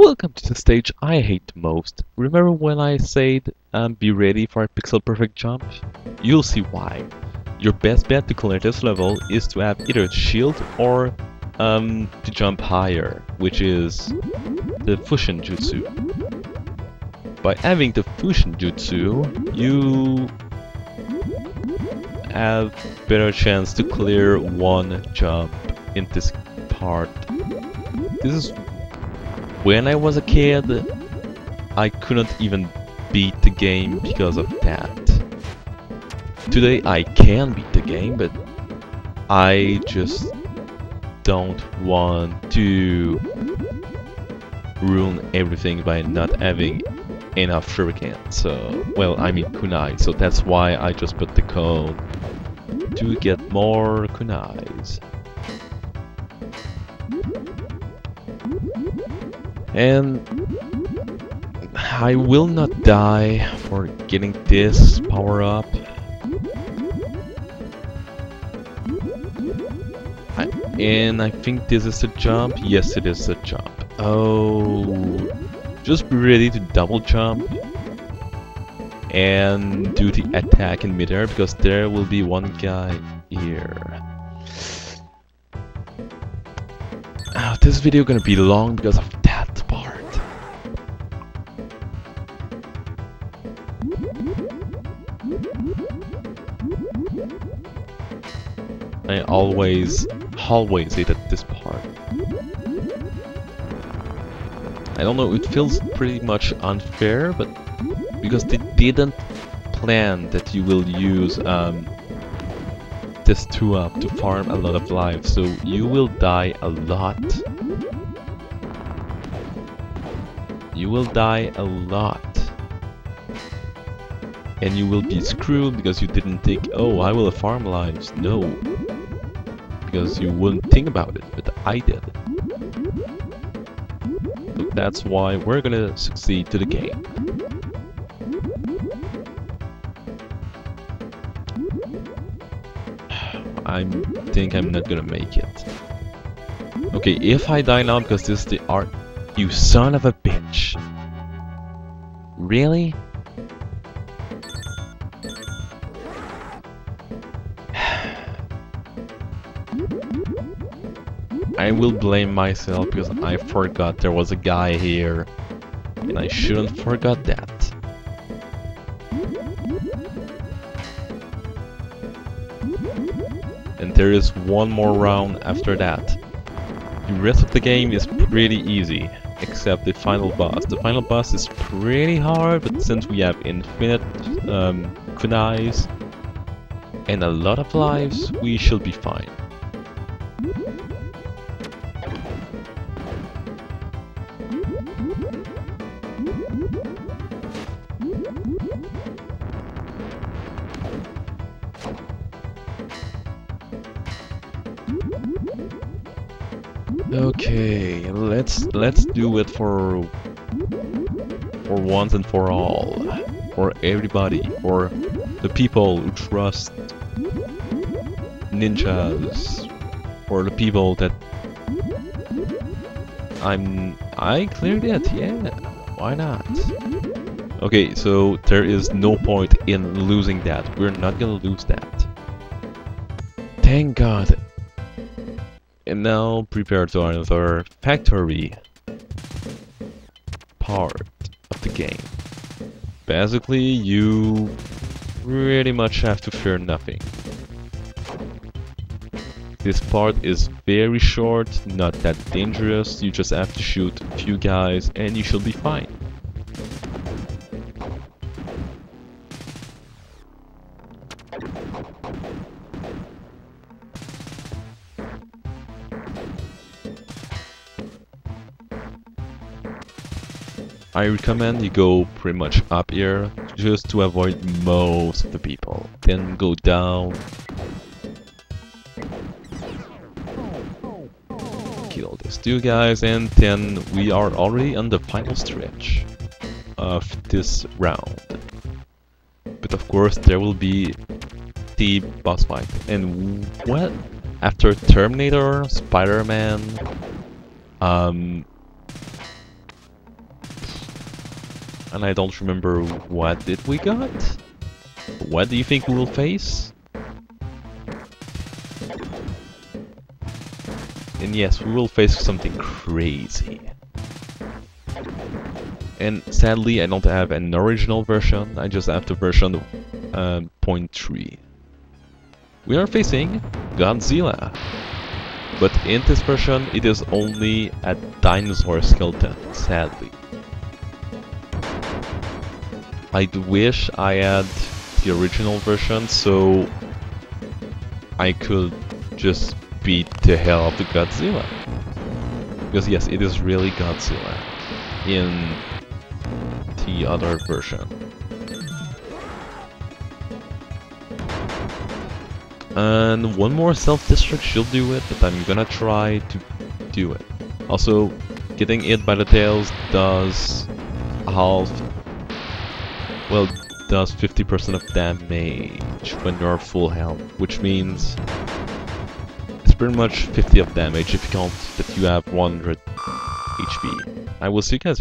Welcome to the stage I hate most. Remember when I said um, be ready for a pixel perfect jump? You'll see why. Your best bet to clear this level is to have either a shield or um, to jump higher, which is the Fushin Jutsu. By having the Fushin Jutsu, you have better chance to clear one jump in this part. This is when I was a kid, I couldn't even beat the game because of that. Today I can beat the game, but I just don't want to ruin everything by not having enough shuriken. So, well, I mean kunai, so that's why I just put the code to get more kunais. And I will not die for getting this power up. I, and I think this is a jump. Yes, it is a jump. Oh, just be ready to double jump and do the attack in midair because there will be one guy here. Oh, this video gonna be long because of I always, always hated this part. I don't know, it feels pretty much unfair, but because they didn't plan that you will use um, this 2-up to farm a lot of lives, so you will die a lot. You will die a lot. And you will be screwed because you didn't think, oh, I will farm lives. No. Because you wouldn't think about it, but I did. So that's why we're gonna succeed to the game. I think I'm not gonna make it. Okay, if I die now because this is the art... You son of a bitch! Really? I will blame myself because I forgot there was a guy here. And I shouldn't forgot that. And there is one more round after that. The rest of the game is pretty easy, except the final boss. The final boss is pretty hard, but since we have infinite um, kunais and a lot of lives, we should be fine. Okay, let's let's do it for for once and for all, for everybody, for the people who trust ninjas, for the people that I'm I cleared it, yeah, why not? Okay, so there is no point in losing that. We're not gonna lose that. Thank God and now prepare to another factory part of the game. Basically, you pretty much have to fear nothing. This part is very short, not that dangerous, you just have to shoot a few guys and you should be fine. I recommend you go pretty much up here just to avoid most of the people. Then go down. Kill these two guys and then we are already on the final stretch of this round. But of course there will be the boss fight. And what? After Terminator, Spider-Man, um, and I don't remember what did we got. What do you think we will face? And yes, we will face something crazy. And sadly, I don't have an original version, I just have the version uh, 0.3. We are facing Godzilla. But in this version, it is only a dinosaur skeleton, sadly. I wish I had the original version so I could just beat the hell out of Godzilla. Because yes, it is really Godzilla in the other version. And one more self-destruct should do it, but I'm gonna try to do it. Also, getting hit by the tails does half... Well, does 50% of damage when you're full health, which means it's pretty much 50 of damage if you count that you have 100 HP. I will see you guys